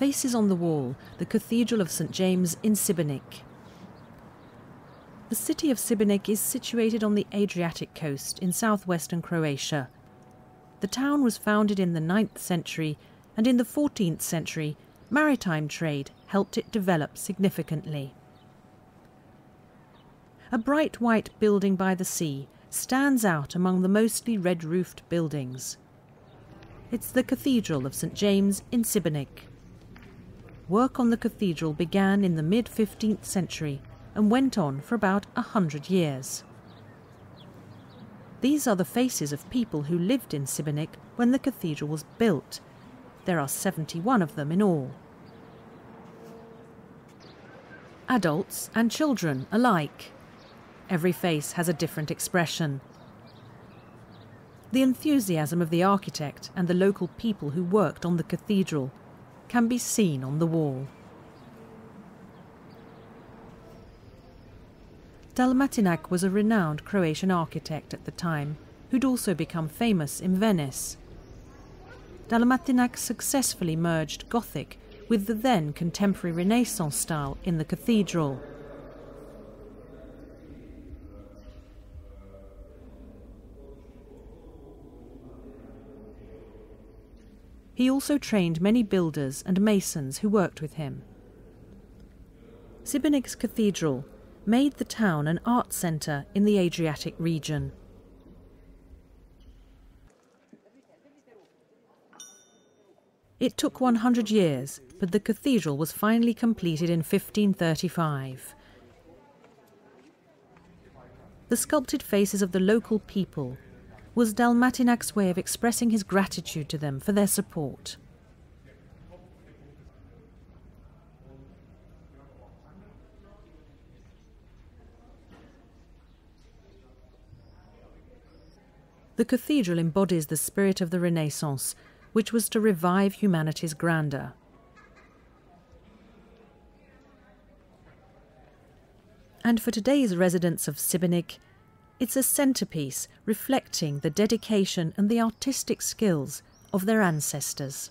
faces on the wall the Cathedral of St James in Šibenik. The city of Šibenik is situated on the Adriatic coast in southwestern Croatia. The town was founded in the 9th century, and in the 14th century, maritime trade helped it develop significantly. A bright white building by the sea stands out among the mostly red roofed buildings. It's the Cathedral of St James in Šibenik. Work on the cathedral began in the mid 15th century and went on for about a hundred years. These are the faces of people who lived in Šibenik when the cathedral was built. There are 71 of them in all. Adults and children alike. Every face has a different expression. The enthusiasm of the architect and the local people who worked on the cathedral can be seen on the wall. Dalmatinac was a renowned Croatian architect at the time, who'd also become famous in Venice. Dalmatinac successfully merged Gothic with the then contemporary Renaissance style in the cathedral. He also trained many builders and masons who worked with him. Šibenik's cathedral made the town an art centre in the Adriatic region. It took 100 years, but the cathedral was finally completed in 1535. The sculpted faces of the local people was Dalmatinac's way of expressing his gratitude to them for their support. The cathedral embodies the spirit of the Renaissance, which was to revive humanity's grandeur. And for today's residents of Šibenik, it's a centrepiece reflecting the dedication and the artistic skills of their ancestors.